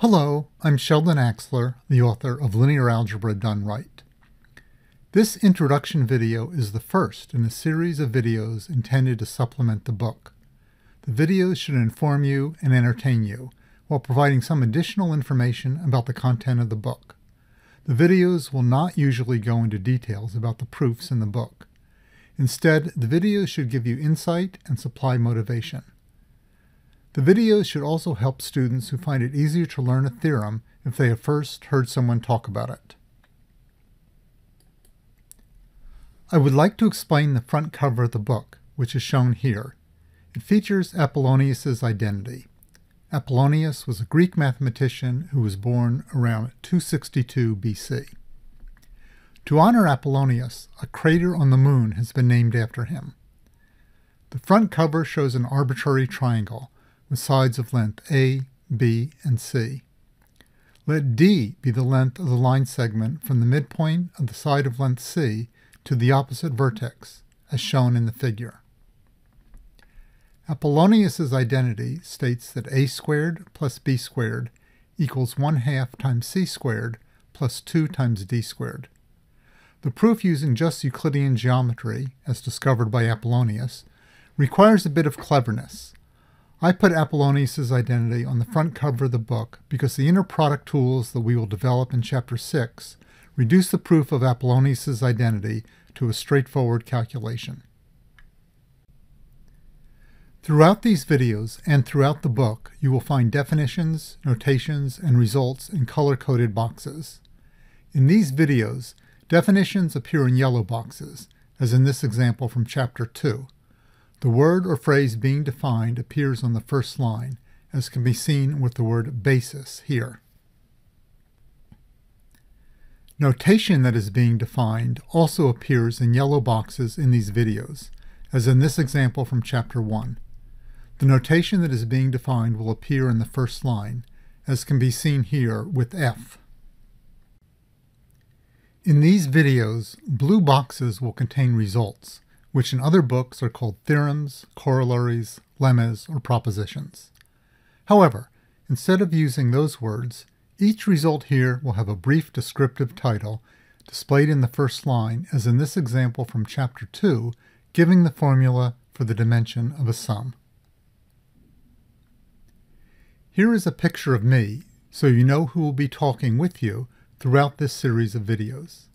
Hello, I'm Sheldon Axler, the author of Linear Algebra Done Right. This introduction video is the first in a series of videos intended to supplement the book. The videos should inform you and entertain you, while providing some additional information about the content of the book. The videos will not usually go into details about the proofs in the book. Instead, the videos should give you insight and supply motivation. The videos should also help students who find it easier to learn a theorem if they have first heard someone talk about it. I would like to explain the front cover of the book, which is shown here. It features Apollonius's identity. Apollonius was a Greek mathematician who was born around 262 BC. To honor Apollonius, a crater on the moon has been named after him. The front cover shows an arbitrary triangle with sides of length A, B, and C. Let D be the length of the line segment from the midpoint of the side of length C to the opposite vertex, as shown in the figure. Apollonius's identity states that a squared plus b squared equals 1 half times c squared plus 2 times d squared. The proof using just Euclidean geometry, as discovered by Apollonius, requires a bit of cleverness, I put Apollonius's identity on the front cover of the book because the inner product tools that we will develop in Chapter 6 reduce the proof of Apollonius's identity to a straightforward calculation. Throughout these videos and throughout the book, you will find definitions, notations, and results in color-coded boxes. In these videos, definitions appear in yellow boxes, as in this example from Chapter 2. The word or phrase being defined appears on the first line, as can be seen with the word basis here. Notation that is being defined also appears in yellow boxes in these videos, as in this example from Chapter 1. The notation that is being defined will appear in the first line, as can be seen here with F. In these videos, blue boxes will contain results, which in other books are called theorems, corollaries, lemmas, or propositions. However, instead of using those words, each result here will have a brief descriptive title displayed in the first line, as in this example from Chapter 2, giving the formula for the dimension of a sum. Here is a picture of me, so you know who will be talking with you throughout this series of videos.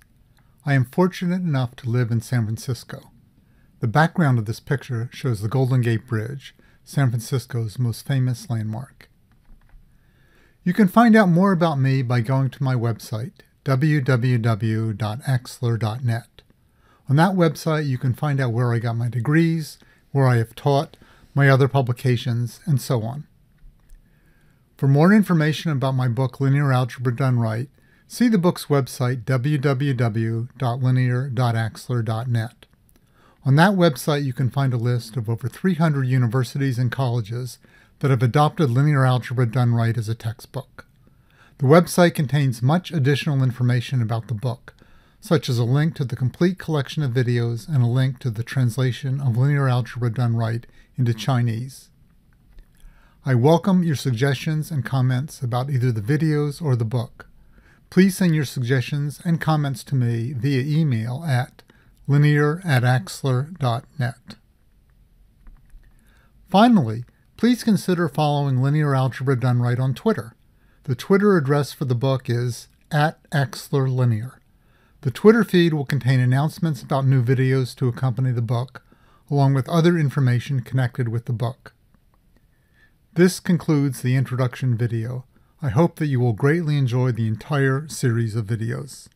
I am fortunate enough to live in San Francisco. The background of this picture shows the Golden Gate Bridge, San Francisco's most famous landmark. You can find out more about me by going to my website, www.axler.net. On that website, you can find out where I got my degrees, where I have taught, my other publications, and so on. For more information about my book Linear Algebra Done Right, see the book's website www.linear.axler.net. On that website, you can find a list of over 300 universities and colleges that have adopted linear algebra done right as a textbook. The website contains much additional information about the book, such as a link to the complete collection of videos and a link to the translation of linear algebra done right into Chinese. I welcome your suggestions and comments about either the videos or the book. Please send your suggestions and comments to me via email at linear at axler.net. Finally, please consider following Linear Algebra Done Right on Twitter. The Twitter address for the book is at axlerlinear. The Twitter feed will contain announcements about new videos to accompany the book, along with other information connected with the book. This concludes the introduction video. I hope that you will greatly enjoy the entire series of videos.